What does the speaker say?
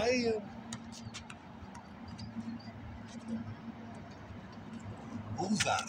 Aí. Vamos lá.